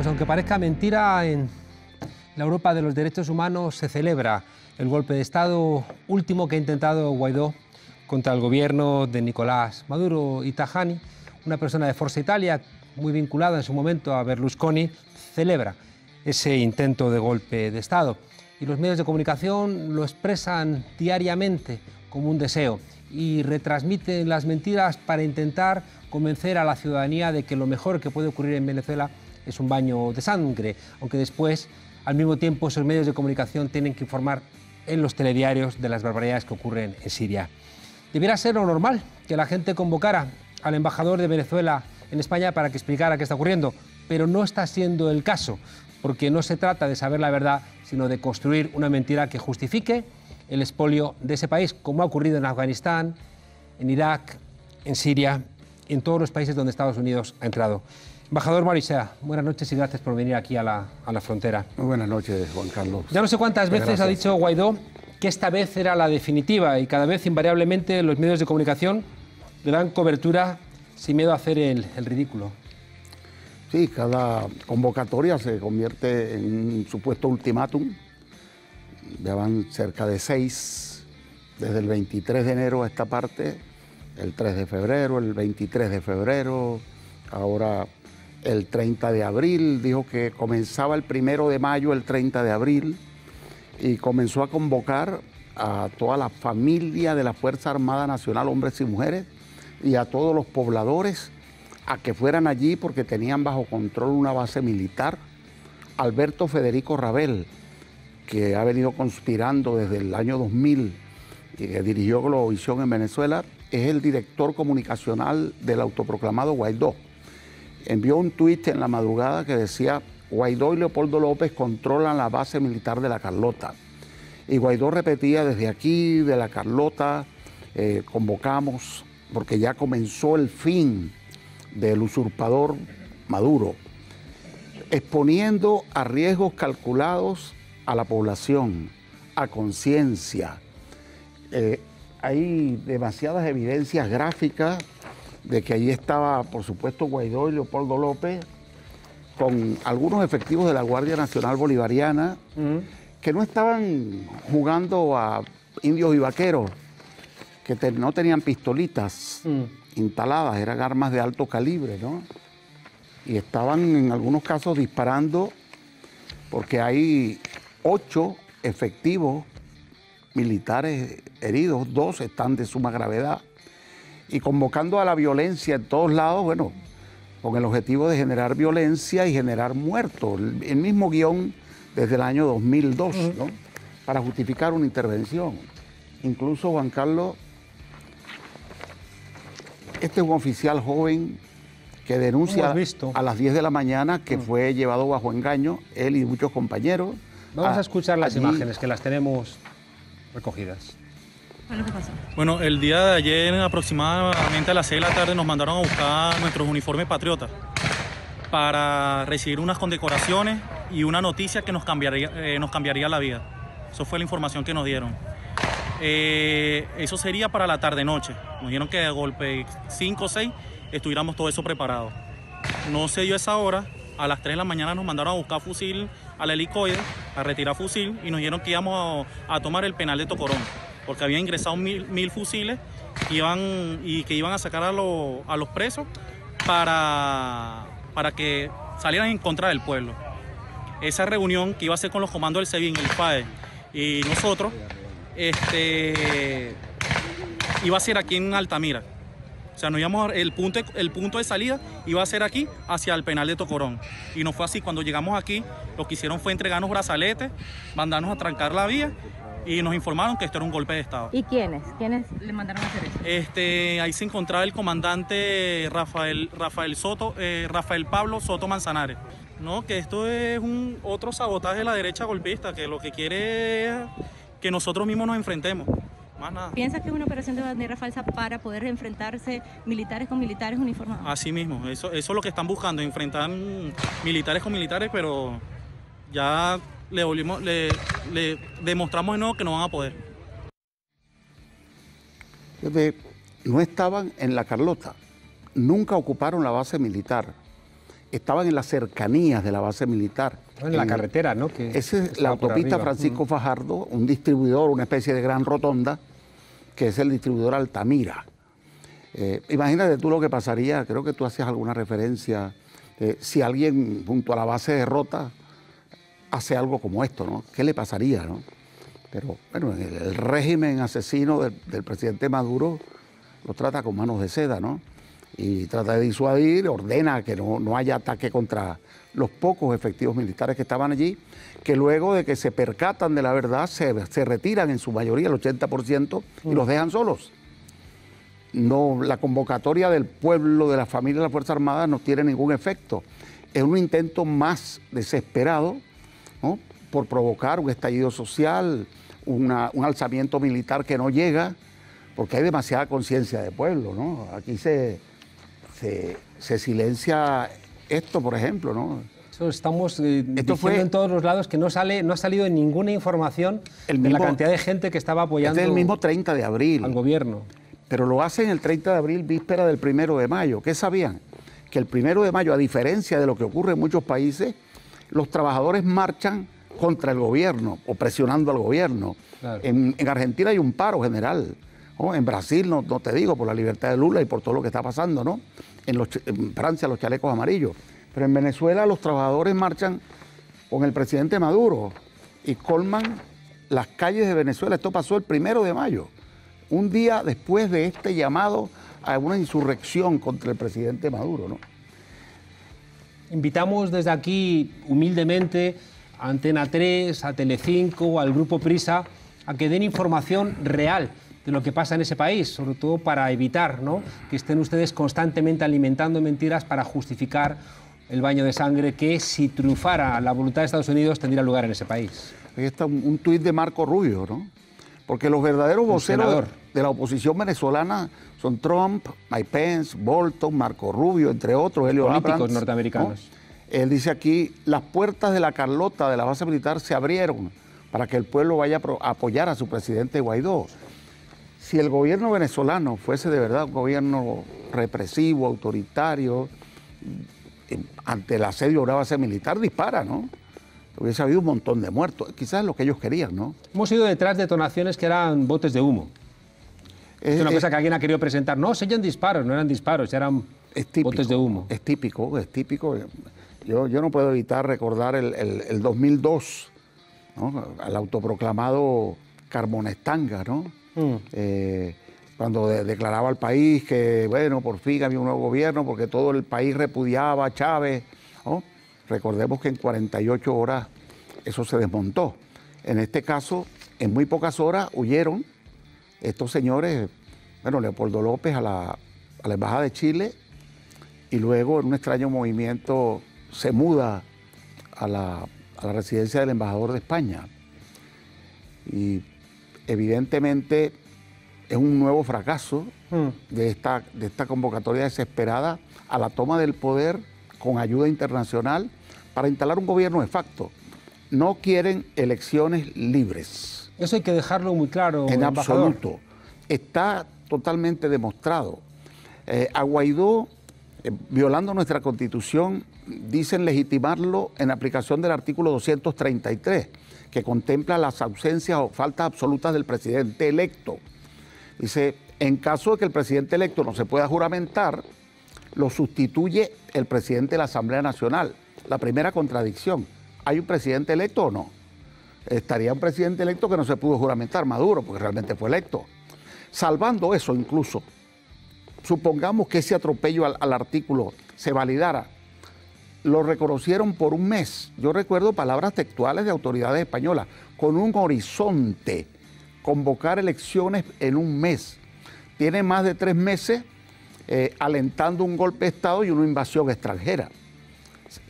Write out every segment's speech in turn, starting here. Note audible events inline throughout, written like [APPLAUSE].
Pues aunque parezca mentira, en la Europa de los derechos humanos se celebra el golpe de Estado último que ha intentado Guaidó contra el gobierno de Nicolás Maduro y Tajani, una persona de Forza Italia muy vinculada en su momento a Berlusconi, celebra ese intento de golpe de Estado. Y los medios de comunicación lo expresan diariamente como un deseo y retransmiten las mentiras para intentar convencer a la ciudadanía de que lo mejor que puede ocurrir en Venezuela es un baño de sangre, aunque después, al mismo tiempo, esos medios de comunicación tienen que informar en los telediarios de las barbaridades que ocurren en Siria. Debiera ser lo normal que la gente convocara al embajador de Venezuela en España para que explicara qué está ocurriendo, pero no está siendo el caso, porque no se trata de saber la verdad, sino de construir una mentira que justifique el expolio de ese país, como ha ocurrido en Afganistán, en Irak, en Siria en todos los países donde Estados Unidos ha entrado. Embajador Marisea, buenas noches y gracias por venir aquí a la, frontera. Muy buenas noches, Juan Carlos. Ya no sé cuántas veces ha dicho Guaidó que esta vez era la definitiva y cada vez invariablemente los medios de comunicación le dan cobertura sin miedo a hacer el, el ridículo. Sí, cada convocatoria se convierte en un supuesto ultimátum. Ya van cerca de seis, desde el 23 de enero a esta parte, el 3 de febrero, el 23 de febrero, ahora el 30 de abril, dijo que comenzaba el primero de mayo, el 30 de abril, y comenzó a convocar a toda la familia de la Fuerza Armada Nacional, hombres y mujeres, y a todos los pobladores a que fueran allí porque tenían bajo control una base militar. Alberto Federico Rabel, que ha venido conspirando desde el año 2000 y que dirigió Globovisión en Venezuela, es el director comunicacional del autoproclamado Guaidó envió un tuit en la madrugada que decía, Guaidó y Leopoldo López controlan la base militar de la Carlota. Y Guaidó repetía desde aquí, de la Carlota, eh, convocamos, porque ya comenzó el fin del usurpador Maduro, exponiendo a riesgos calculados a la población, a conciencia. Eh, hay demasiadas evidencias gráficas de que allí estaba, por supuesto, Guaidó y Leopoldo López, con algunos efectivos de la Guardia Nacional Bolivariana, que no estaban jugando a indios y vaqueros, que no tenían pistolitas instaladas, eran armas de alto calibre, ¿no? Y estaban en algunos casos disparando, porque hay ocho efectivos militares heridos, dos están de suma gravedad y convocando a la violencia en todos lados, bueno, con el objetivo de generar violencia y generar muertos. El, mismo guion desde el año 2002, ¿no? Para justificar una intervención. Incluso Juan Carlos, este es un oficial joven que denuncia a las 10 de la mañana que fue llevado bajo engaño, él y muchos compañeros. Vamos a, escuchar las imágenes que las tenemos recogidas. Bueno, el día de ayer, aproximadamente a las 6 de la tarde, nos mandaron a buscar nuestros uniformes patriotas para recibir unas condecoraciones y una noticia que nos cambiaría, eh, nos cambiaría la vida. Eso fue la información que nos dieron. Eh, eso sería para la tarde-noche. Nos dijeron que de golpe 5 o 6 estuviéramos todo eso preparado. No se dio esa hora. A las 3 de la mañana nos mandaron a buscar fusil al helicoide, a retirar fusil y nos dijeron que íbamos a, a tomar el penal de Tocorón porque habían ingresado mil, fusiles iban, y que iban a sacar a, los presos para, para que salieran en contra del pueblo. Esa reunión que iba a ser con los comandos del SEBIN, el FAE y nosotros, este, iba a ser aquí en Altamira. O sea, nos íbamos el punto, el punto de salida iba a ser aquí hacia el penal de Tocorón. Y no fue así. Cuando llegamos aquí, lo que hicieron fue entregarnos brazaletes, mandarnos a trancar la vía y nos informaron que esto era un golpe de Estado. ¿Y quiénes? ¿Quiénes le mandaron a hacer eso? Este, ahí se encontraba el comandante Rafael, Rafael Soto, eh, Rafael Pablo Soto Manzanares. No, que esto es un otro sabotaje de la derecha golpista, que lo que quiere es que nosotros mismos nos enfrentemos. Más nada. ¿Piensas que es una operación de bandera falsa para poder enfrentarse militares con militares uniformados? Así mismo, eso, eso es lo que están buscando, enfrentar militares con militares, pero ya le, volvimos, le, demostramos de nuevo que no van a poder. No estaban en la Carlota, nunca ocuparon la base militar estaban en las cercanías de la base militar. En la carretera, ¿no? Que esa es la autopista Francisco Fajardo, un distribuidor, una especie de gran rotonda, que es el distribuidor Altamira. Eh, imagínate tú lo que pasaría, creo que tú hacías alguna referencia, eh, si alguien junto a la base de Rota hace algo como esto, ¿no? ¿Qué le pasaría, no? Pero bueno, el, régimen asesino del, presidente Maduro lo trata con manos de seda, ¿no? Y trata de disuadir, ordena que no, no haya ataque contra los pocos efectivos militares que estaban allí, que luego de que se percatan de la verdad se, se retiran en su mayoría, el 80%, y los dejan solos. No, la convocatoria del pueblo, de la familia de las Fuerzas Armadas no tiene ningún efecto. Es un intento más desesperado por provocar un estallido social, un alzamiento militar que no llega, porque hay demasiada conciencia de pueblo. ¿no? Aquí se, se, silencia esto, por ejemplo. ¿no? estamos eh, Esto fue, en todos los lados que no, sale, no ha salido ninguna información de la cantidad de gente que estaba apoyando el mismo 30 de abril. al gobierno pero lo hacen el 30 de abril, víspera del primero de mayo. ¿Qué sabían? Que el primero de mayo, a diferencia de lo que ocurre en muchos países, los trabajadores marchan contra el gobierno o presionando al gobierno. En, Argentina hay un paro general. En Brasil, no, te digo, por la libertad de Lula y por todo lo que está pasando, ¿no? En, en Francia, los chalecos amarillos. Pero en Venezuela, los trabajadores marchan con el presidente Maduro y colman las calles de Venezuela. Esto pasó el primero de mayo un día después de este llamado a una insurrección contra el presidente Maduro. ¿no? Invitamos desde aquí humildemente a Antena 3, a Telecinco, al Grupo Prisa, a que den información real de lo que pasa en ese país, sobre todo para evitar ¿no? que estén ustedes constantemente alimentando mentiras para justificar el baño de sangre que si triunfara la voluntad de Estados Unidos tendría lugar en ese país. Ahí está un, un tuit de Marco Rubio, ¿no? Porque los verdaderos voceros de, la oposición venezolana son Trump, Mike Pence, Bolton, Marco Rubio, entre otros, Helio Políticos norteamericanos. Él dice aquí, las puertas de la Carlota de la base militar se abrieron para que el pueblo vaya a apoyar a su presidente Guaidó. Si el gobierno venezolano fuese de verdad un gobierno represivo, autoritario, ante el asedio de una base militar, dispara, ¿no? hubiese habido un montón de muertos. Quizás lo que ellos querían, ¿no? Hemos ido detrás de detonaciones que eran botes de humo. Es, una cosa que alguien ha querido presentar. No, se eran disparos, no eran disparos, eran botes de humo. Es típico, es típico. Yo, yo no puedo evitar recordar el, 2002, al autoproclamado Carmonestanga, ¿no? Mm. Eh, cuando declaraba al país que, bueno, por fin había un nuevo gobierno porque todo el país repudiaba a Chávez. ¿no? Recordemos que en 48 horas eso se desmontó. En este caso, en muy pocas horas huyeron estos señores, bueno, Leopoldo López a la, Embajada de Chile y luego en un extraño movimiento se muda a la, residencia del embajador de España. Y evidentemente es un nuevo fracaso hmm. de, esta, de esta convocatoria desesperada a la toma del poder con ayuda internacional para instalar un gobierno de facto. No quieren elecciones libres. Eso hay que dejarlo muy claro. En absoluto. Está totalmente demostrado. Eh, a Guaidó, eh, violando nuestra constitución, dicen legitimarlo en aplicación del artículo 233, que contempla las ausencias o faltas absolutas del presidente electo. Dice, en caso de que el presidente electo no se pueda juramentar, lo sustituye el presidente de la Asamblea Nacional la primera contradicción. ¿Hay un presidente electo o no? Estaría un presidente electo que no se pudo juramentar, Maduro, porque realmente fue electo. Salvando eso incluso, supongamos que ese atropello al, artículo se validara, lo reconocieron por un mes. Yo recuerdo palabras textuales de autoridades españolas, con un horizonte, convocar elecciones en un mes. Tiene más de tres meses eh, alentando un golpe de Estado y una invasión extranjera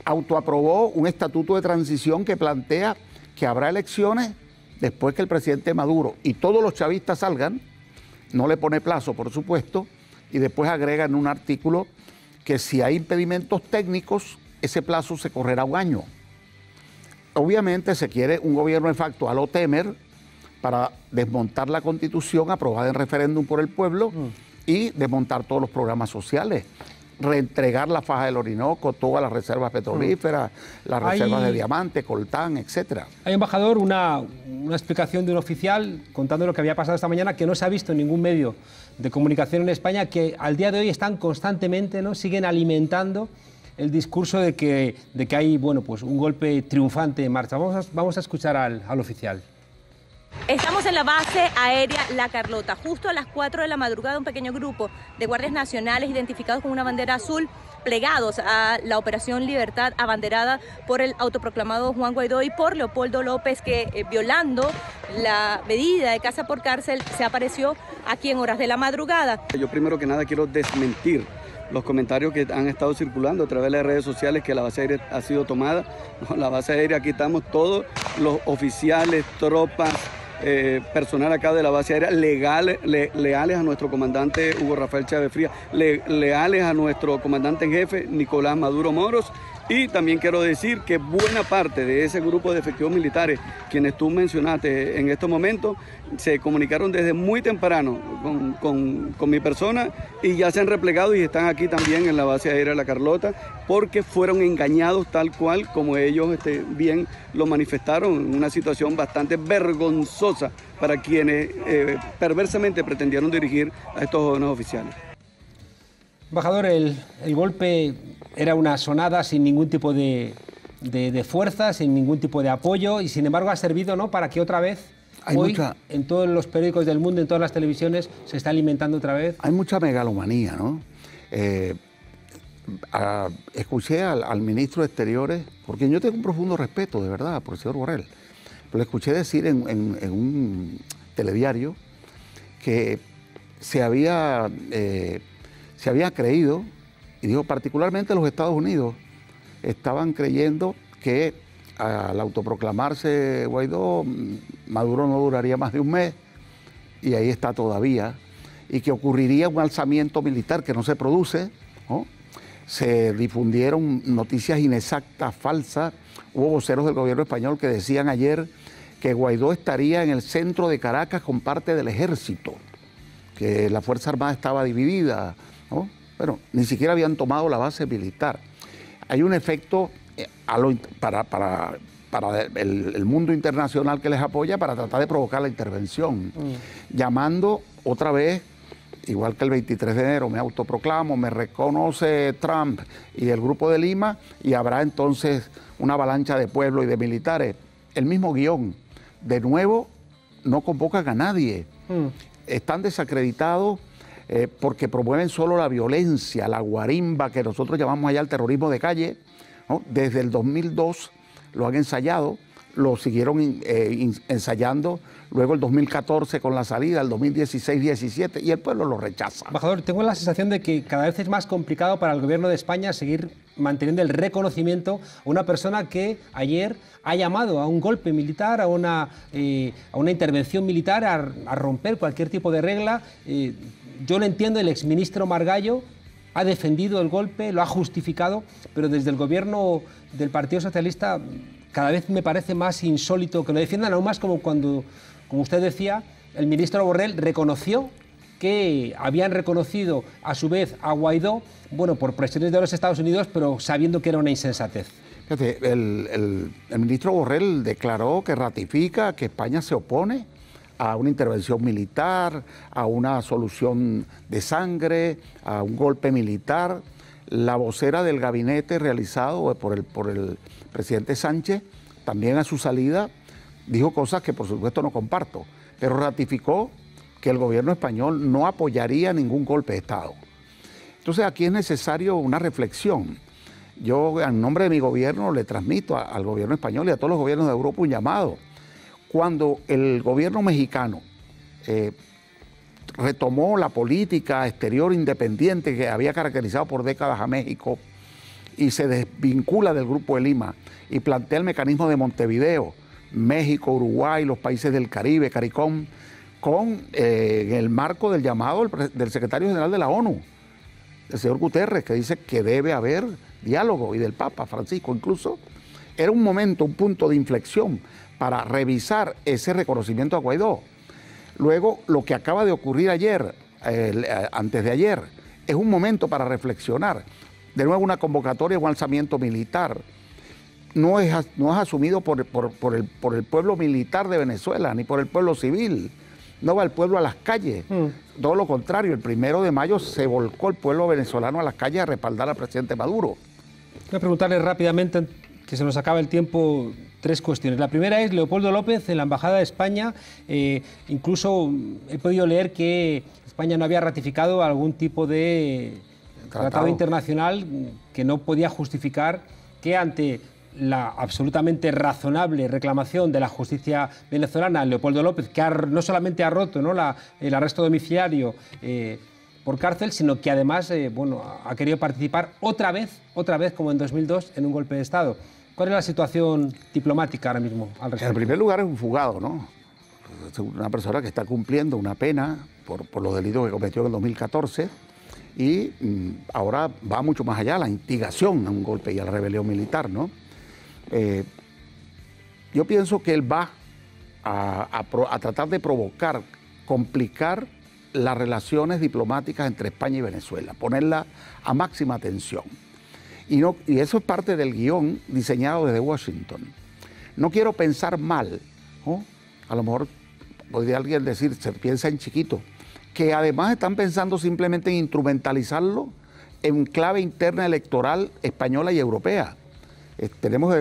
autoaprobó un estatuto de transición que plantea que habrá elecciones después que el presidente Maduro y todos los chavistas salgan, no le pone plazo, por supuesto, y después agrega en un artículo que si hay impedimentos técnicos, ese plazo se correrá un año. Obviamente se quiere un gobierno de facto a lo temer para desmontar la constitución aprobada en referéndum por el pueblo mm. y desmontar todos los programas sociales reentregar la faja del Orinoco, todas las reservas petrolíferas, mm. las reservas de diamante, coltán, etcétera. Hay, embajador, una, una explicación de un oficial contando lo que había pasado esta mañana, que no se ha visto en ningún medio de comunicación en España, que al día de hoy están constantemente, ¿no? siguen alimentando el discurso de que, de que hay bueno, pues un golpe triunfante en marcha. Vamos a, vamos a escuchar al, al oficial. Estamos en la base aérea La Carlota. Justo a las 4 de la madrugada un pequeño grupo de guardias nacionales identificados con una bandera azul plegados a la Operación Libertad abanderada por el autoproclamado Juan Guaidó y por Leopoldo López que eh, violando la medida de casa por cárcel se apareció aquí en horas de la madrugada. Yo primero que nada quiero desmentir los comentarios que han estado circulando a través de las redes sociales que la base aérea ha sido tomada. [LAUGHS] la base aérea aquí estamos todos los oficiales, tropas, eh, personal acá de la base aérea legal, leales a nuestro comandante Hugo Rafael Chávez Frías, leales a nuestro comandante en jefe Nicolás Maduro Moros y también quiero decir que buena parte de ese grupo de efectivos militares, quienes tú mencionaste en estos momentos, se comunicaron desde muy temprano con, mi persona y ya se han replegado y están aquí también en la base aérea La Carlota porque fueron engañados tal cual como ellos este, bien lo manifestaron, una situación bastante vergonzosa para quienes eh, perversamente pretendieron dirigir a estos jóvenes oficiales. Embajador, el, golpe era una sonada sin ningún tipo de, fuerza, sin ningún tipo de apoyo y sin embargo ha servido ¿no? para que otra vez hoy en todos los periódicos del mundo, en todas las televisiones, se está alimentando otra vez. Hay mucha megalomanía, ¿no? Eh, escuché al, ministro de Exteriores, porque yo tengo un profundo respeto, de verdad, por el señor Borrell, pero le escuché decir en, un telediario que se había eh, se había creído, y digo particularmente los Estados Unidos, estaban creyendo que al autoproclamarse Guaidó, Maduro no duraría más de un mes, y ahí está todavía, y que ocurriría un alzamiento militar que no se produce, se difundieron noticias inexactas, falsas, hubo voceros del gobierno español que decían ayer que Guaidó estaría en el centro de Caracas con parte del ejército, que la Fuerza Armada estaba dividida, bueno, ni siquiera habían tomado la base militar. Hay un efecto eh, para, para, el, mundo internacional que les apoya para tratar de provocar la intervención, mm. llamando otra vez, igual que el 23 de enero, me autoproclamo, me reconoce Trump y el grupo de Lima, y habrá entonces una avalancha de pueblo y de militares. El mismo guion. De nuevo, no convocan a nadie. Mm. Están desacreditados eh, porque promueven solo la violencia, la guarimba, que nosotros llamamos allá el terrorismo de calle. Desde el 2002 lo han ensayado, lo siguieron eh, ensayando, luego el 2014 con la salida, el 2016-17, y el pueblo lo rechaza. Embajador, tengo la sensación de que cada vez es más complicado para el gobierno de España seguir manteniendo el reconocimiento a una persona que ayer ha llamado a un golpe militar, a una, eh, a una intervención militar, a, romper cualquier tipo de regla yo lo entiendo, el exministro Margallo ha defendido el golpe, lo ha justificado, pero desde el gobierno del Partido Socialista cada vez me parece más insólito que lo defiendan, aún más como cuando, como usted decía, el ministro Borrell reconoció que habían reconocido a su vez a Guaidó, bueno, por presiones de los Estados Unidos, pero sabiendo que era una insensatez. el ministro Borrell declaró que ratifica que España se opone a una intervención militar, a una solución de sangre, a un golpe militar. La vocera del gabinete realizado por el, presidente Sánchez, también a su salida, dijo cosas que por supuesto no comparto, pero ratificó que el gobierno español no apoyaría ningún golpe de Estado. Entonces aquí es necesario una reflexión. Yo en nombre de mi gobierno le transmito al gobierno español y a todos los gobiernos de Europa un llamado cuando el gobierno mexicano eh, retomó la política exterior independiente que había caracterizado por décadas a México y se desvincula del Grupo de Lima y plantea el mecanismo de Montevideo, México, Uruguay, los países del Caribe, CARICOM, con eh, el marco del llamado del, secretario general de la ONU, el señor Guterres, que dice que debe haber diálogo, y del Papa Francisco incluso, era un momento, un punto de inflexión para revisar ese reconocimiento a Guaidó. Luego, lo que acaba de ocurrir ayer, eh, antes de ayer, es un momento para reflexionar. De nuevo, una convocatoria, un alzamiento militar. No es, no es asumido por, por, el, por el pueblo militar de Venezuela, ni por el pueblo civil no va el pueblo a las calles. Mm. Todo lo contrario, el primero de mayo se volcó el pueblo venezolano a las calles a respaldar al presidente Maduro. Voy a preguntarle rápidamente, que se nos acaba el tiempo, tres cuestiones. La primera es Leopoldo López en la Embajada de España. Eh, incluso he podido leer que España no había ratificado algún tipo de tratado internacional que no podía justificar que ante la absolutamente razonable reclamación de la justicia venezolana, Leopoldo López, que no solamente ha roto ¿no? el arresto domiciliario eh, por cárcel, sino que además eh, bueno, ha querido participar otra vez, otra vez como en 2002, en un golpe de Estado. ¿Cuál es la situación diplomática ahora mismo al En primer lugar es un fugado, ¿no? Es una persona que está cumpliendo una pena por, por los delitos que cometió en el 2014 y mm, ahora va mucho más allá, la instigación a un golpe y a la rebelión militar, ¿no? Eh, yo pienso que él va a, tratar de provocar, complicar las relaciones diplomáticas entre España y Venezuela, ponerla a máxima tensión. Y, no, y eso es parte del guion diseñado desde Washington. No quiero pensar mal, a lo mejor podría alguien decir, se piensa en chiquito, que además están pensando simplemente en instrumentalizarlo en clave interna electoral española y europea. Eh, tenemos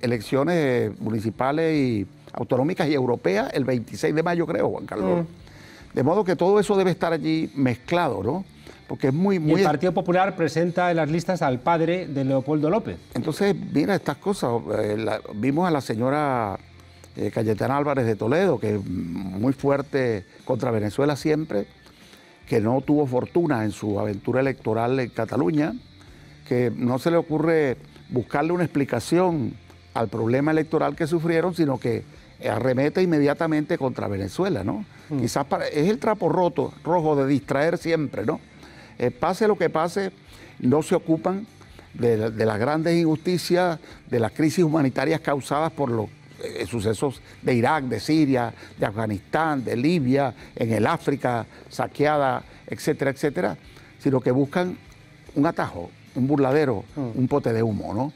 elecciones eh, municipales y autonómicas y europeas el 26 de mayo, creo, Juan Carlos. Mm. De modo que todo eso debe estar allí mezclado, ¿no? Porque es muy, muy... el Partido Popular presenta en las listas al padre de Leopoldo López. Entonces, mira estas cosas. Eh, vimos a la señora Cayetana Álvarez de Toledo, que es muy fuerte contra Venezuela siempre, que no tuvo fortuna en su aventura electoral en Cataluña, que no se le ocurre buscarle una explicación al problema electoral que sufrieron, sino que arremete inmediatamente contra Venezuela, ¿no? Mm. Quizás es el trapo roto, rojo de distraer siempre, ¿no? Eh, pase lo que pase, no se ocupan de, las grandes injusticias, de las crisis humanitarias causadas por los eh, sucesos de Irak, de Siria, de Afganistán, de Libia, en el África saqueada, etcétera, etcétera, sino que buscan un atajo, un burladero, mm. un pote de humo, ¿no?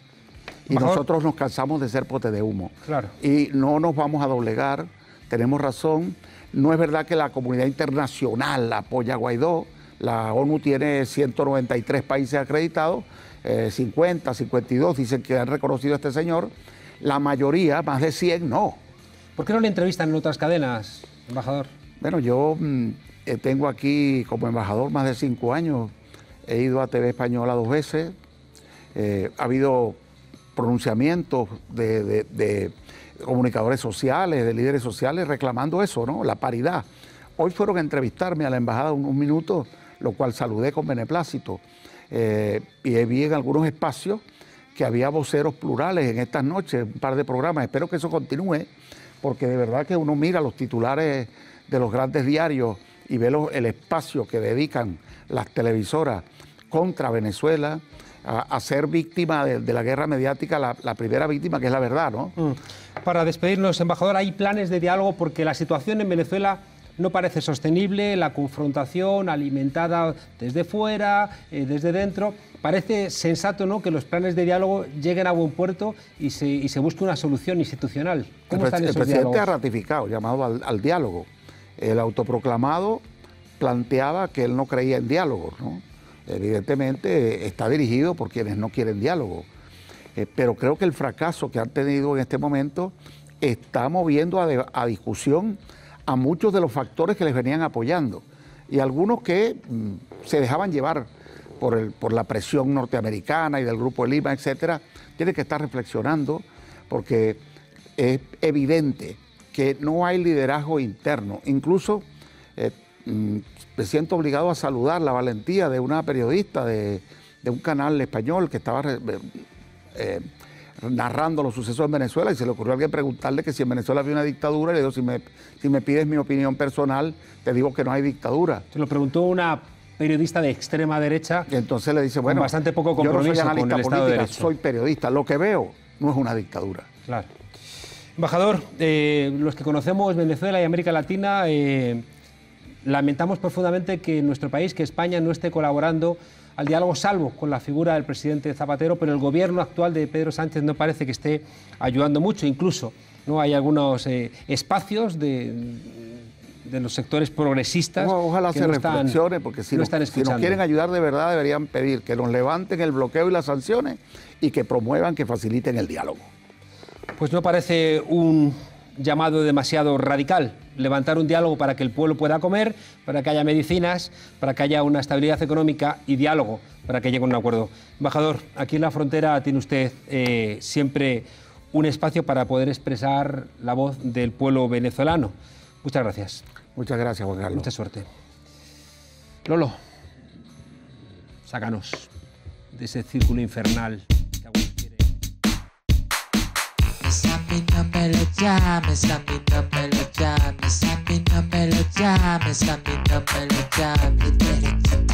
Y nosotros nos cansamos de ser pote de humo. Claro. Y no nos vamos a doblegar, tenemos razón. No es verdad que la comunidad internacional apoya a Guaidó. La ONU tiene 193 países acreditados, 50, eh, 52 dicen que han reconocido a este señor. La mayoría, más de 100, no. ¿Por qué no le entrevistan en otras cadenas, embajador? Bueno, yo mm, eh, tengo aquí como embajador más de cinco años he ido a TV Española dos veces, eh, ha habido pronunciamientos de, comunicadores sociales, de líderes sociales reclamando eso, ¿no? La paridad. Hoy fueron a entrevistarme a la embajada unos minutos, lo cual saludé con beneplácito. Eh, y vi en algunos espacios que había voceros plurales en estas noches, un par de programas. Espero que eso continúe, porque de verdad que uno mira los titulares de los grandes diarios y ve el espacio que dedican las televisoras contra Venezuela, a, ser víctima de, la guerra mediática, la, primera víctima que es la verdad, ¿no? Mm. Para despedirnos, embajador, ¿hay planes de diálogo? Porque la situación en Venezuela no parece sostenible, la confrontación alimentada desde fuera, eh, desde dentro. Parece sensato ¿no? que los planes de diálogo lleguen a buen puerto y se, busque una solución institucional. ¿Cómo el, el presidente ha ratificado, llamado al, al diálogo. El autoproclamado planteaba que él no creía en diálogos, ¿no? Evidentemente está dirigido por quienes no quieren diálogo, eh, pero creo que el fracaso que han tenido en este momento está moviendo a, discusión a muchos de los factores que les venían apoyando y algunos que mm, se dejaban llevar por, el, por la presión norteamericana y del Grupo de Lima, etcétera, tienen que estar reflexionando porque es evidente que no hay liderazgo interno. Incluso eh, mm, me siento obligado a saludar la valentía de una periodista de, un canal español que estaba eh, eh, narrando los sucesos en Venezuela y se le ocurrió a alguien preguntarle que si en Venezuela había una dictadura y le digo, si me, si me pides mi opinión personal, te digo que no hay dictadura. Se lo preguntó una periodista de extrema derecha. Y entonces le dice, bueno, bastante poco compromiso yo no soy analista con el política, soy periodista. Lo que veo no es una dictadura. Claro. Embajador, eh, los que conocemos Venezuela y América Latina lamentamos profundamente que nuestro país, que España, no esté colaborando al diálogo, salvo con la figura del presidente Zapatero, pero el gobierno actual de Pedro Sánchez no parece que esté ayudando mucho, incluso ¿no? hay algunos eh, espacios de, de los sectores progresistas. ojalá se reflexione, porque si, si nos quieren ayudar de verdad, deberían pedir que nos levanten el bloqueo y las sanciones y que promuevan, que faciliten el diálogo. Pues no parece un llamado demasiado radical, levantar un diálogo para que el pueblo pueda comer, para que haya medicinas, para que haya una estabilidad económica y diálogo para que llegue a un acuerdo. Embajador, aquí en la frontera tiene usted eh, siempre un espacio para poder expresar la voz del pueblo venezolano. Muchas gracias. Muchas gracias, Juan Carlos. Mucha suerte. Lolo, sácanos de ese círculo infernal Samina it's standing up melodrama, standing up melodrama,